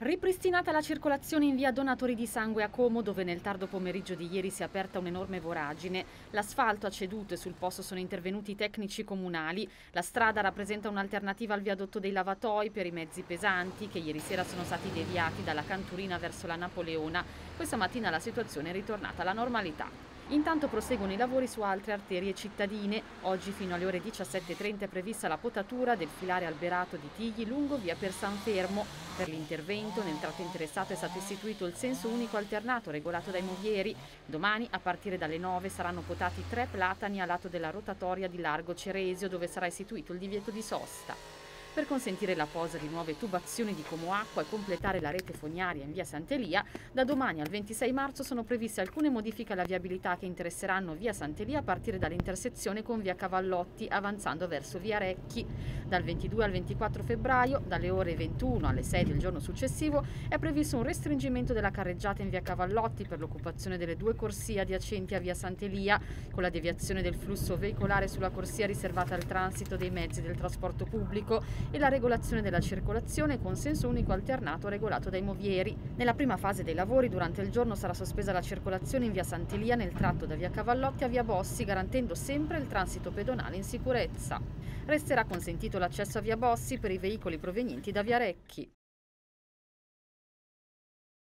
Ripristinata la circolazione in via Donatori di Sangue a Como, dove nel tardo pomeriggio di ieri si è aperta un'enorme voragine. L'asfalto ha ceduto e sul posto sono intervenuti i tecnici comunali. La strada rappresenta un'alternativa al viadotto dei lavatoi per i mezzi pesanti che ieri sera sono stati deviati dalla Canturina verso la Napoleona. Questa mattina la situazione è ritornata alla normalità. Intanto proseguono i lavori su altre arterie cittadine. Oggi fino alle ore 17.30 è prevista la potatura del filare alberato di Tigli lungo via per San Fermo. Per l'intervento nel tratto interessato è stato istituito il senso unico alternato regolato dai movieri. Domani a partire dalle 9 saranno potati tre platani a lato della rotatoria di Largo Ceresio dove sarà istituito il divieto di sosta. Per consentire la posa di nuove tubazioni di Comoacqua e completare la rete fognaria in via Sant'Elia, da domani al 26 marzo sono previste alcune modifiche alla viabilità che interesseranno via Sant'Elia a partire dall'intersezione con via Cavallotti, avanzando verso via Recchi. Dal 22 al 24 febbraio, dalle ore 21 alle 6 del giorno successivo, è previsto un restringimento della carreggiata in via Cavallotti per l'occupazione delle due corsie adiacenti a via Sant'Elia, con la deviazione del flusso veicolare sulla corsia riservata al transito dei mezzi del trasporto pubblico e la regolazione della circolazione con senso unico alternato regolato dai movieri. Nella prima fase dei lavori durante il giorno sarà sospesa la circolazione in via Sant'Elia nel tratto da via Cavallotti a via Bossi garantendo sempre il transito pedonale in sicurezza. Resterà consentito l'accesso a via Bossi per i veicoli provenienti da via Recchi.